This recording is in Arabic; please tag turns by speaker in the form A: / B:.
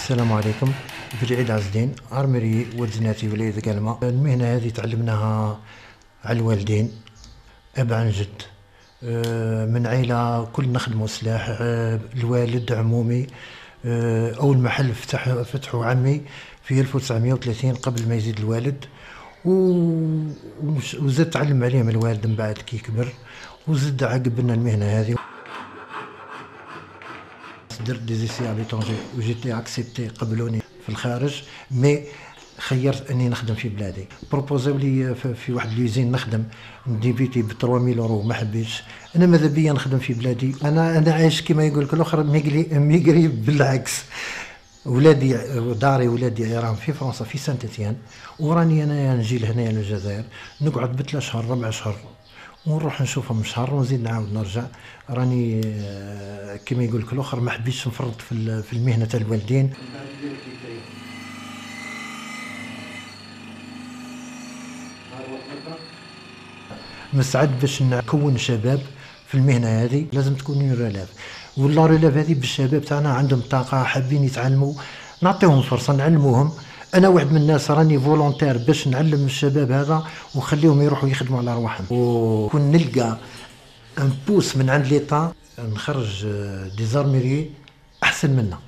A: السلام عليكم. بالعيد عزدين أرمري ولدناتي وليد كالما المهنة هذه تعلمناها على الوالدين أب عن جد. آه، من عيلة كل نخدموا سلاح آه، الوالد عمومي آه، أول محل فتح فتحه عمي في 1930 قبل ما يزيد الوالد. و- ومش- وزاد تعلم عليهم الوالد من بعد كي كبر وزاد عقبنا المهنة هذه. درت des essais على l'étranger و j'étais accepté قبلوني في الخارج mais خيرت أني نخدم في بلادي. proposé و لي في- واحد l'usine نخدم débuter ب 3000 اورو ما حبيتش. أنا ماذا بيا نخدم في بلادي؟ أنا أنا عايش كما يقول لك الأخر immigré immigré بالعكس. ولادي داري ولادي راهم في فرنسا في سانت اتيان وراني انايا نجي لهنايا للجزائر نقعد بثلاث شهور ربع اشهر ونروح نشوفهم شهر ونزيد نعاود نرجع. راني آه، كما يقول لك الآخر ما حبيتش نفرط في في المهنة تاع الوالدين. مستعد باش نكون شباب في المهنة هذه لازم تكون relève ولا relève هذه بالشباب تاعنا عندهم طاقة حابين يتعلموا. نعطيهم فرصة نعلموهم. أنا واحد من الناس راني volontaire باش نعلم الشباب هذا وخليهم يروحوا يخدموا على رواحهم. وكون نلقى ان بوس من عند ليطا نخرج ديزارميري أحسن منا.